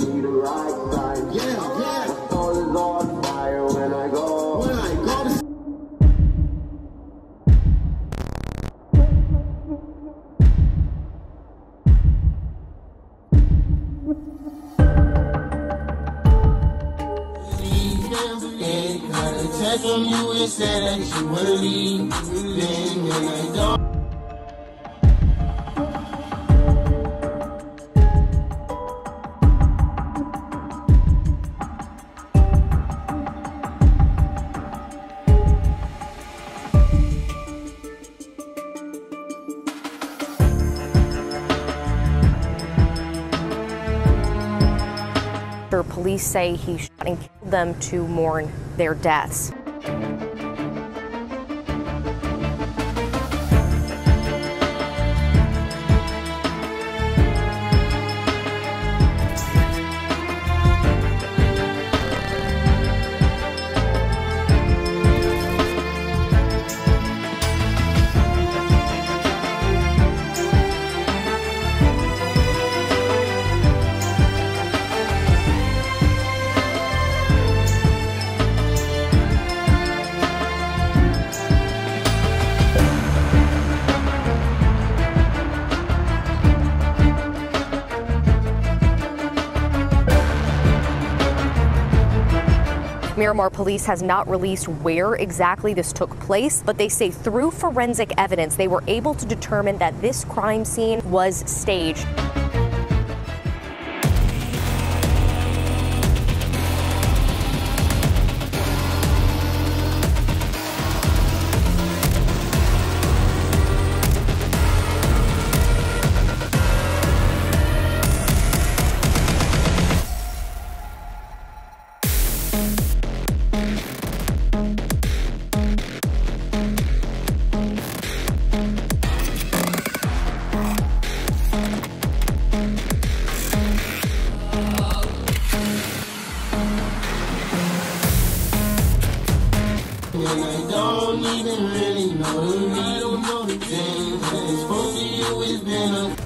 Yeah, yeah. My soul is on fire when I go. When I go you that you were leaving, and I don't. Police say he shot and killed them to mourn their deaths. Miramar police has not released where exactly this took place, but they say through forensic evidence, they were able to determine that this crime scene was staged. I don't even really know you don't know the reason. Supposed to you, it's been a